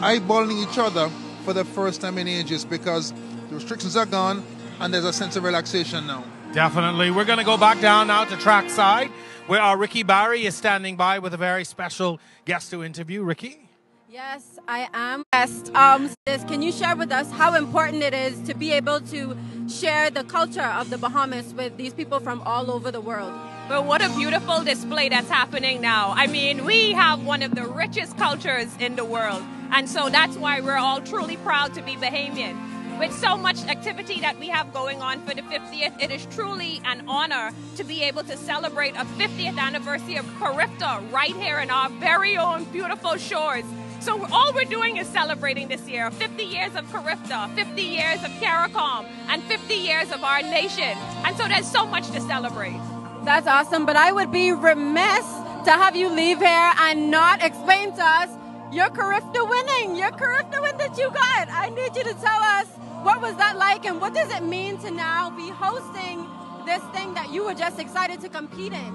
eyeballing each other for the first time in ages because the restrictions are gone and there's a sense of relaxation now. Definitely. We're going to go back down now to trackside where our Ricky Barry is standing by with a very special guest to interview. Ricky? Yes, I am. Yes, um, can you share with us how important it is to be able to share the culture of the Bahamas with these people from all over the world? But what a beautiful display that's happening now. I mean, we have one of the richest cultures in the world. And so that's why we're all truly proud to be Bahamian. With so much activity that we have going on for the 50th, it is truly an honor to be able to celebrate a 50th anniversary of Carifta right here in our very own beautiful shores. So all we're doing is celebrating this year 50 years of Carifta, 50 years of CARICOM, and 50 years of our nation. And so there's so much to celebrate. That's awesome, but I would be remiss to have you leave here and not explain to us your Carifta winning, your Carifta win that you got. I need you to tell us what was that like and what does it mean to now be hosting this thing that you were just excited to compete in?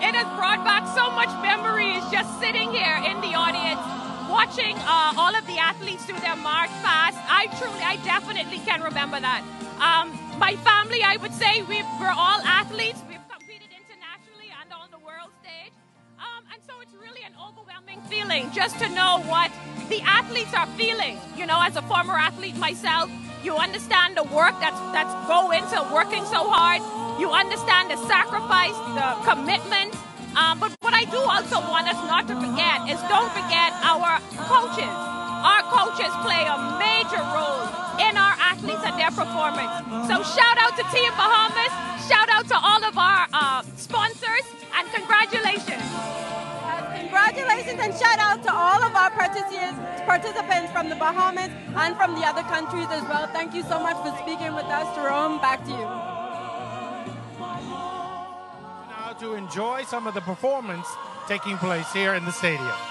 It has brought back so much memories just sitting here in the audience watching uh, all of the athletes do their march past, I truly, I definitely can remember that. Um, my family, I would say, we, we're all athletes. Feeling just to know what the athletes are feeling. You know, as a former athlete myself, you understand the work that's, that's go into working so hard. You understand the sacrifice, the commitment, um, but what I do also want us not to forget is don't forget our coaches. Our coaches play a major role in our athletes and their performance. So shout out to Team Bahamas, shout out to all and shout out to all of our participants, from the Bahamas and from the other countries as well. Thank you so much for speaking with us. Jerome, back to you. Now to enjoy some of the performance taking place here in the stadium.